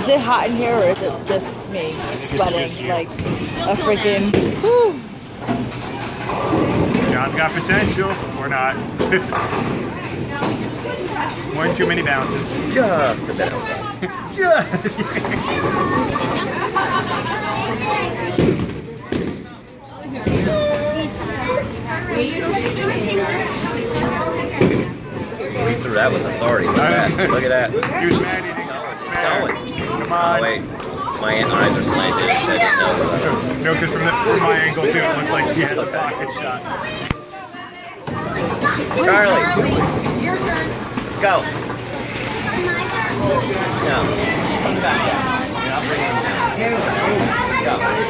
Is it hot in here or is it just me sweating like a freaking. John's got potential or not. One too many bounces. Just a bit just. We threw that with authority. Look at that. Look at that. He was. Going. Come Oh, on. wait. My eyes are slanted. It says no. No, because from, the- from my angle too, it looked like he had a pocket shot. Charlie. Go. No. Come back. You're not bringing him down. Go.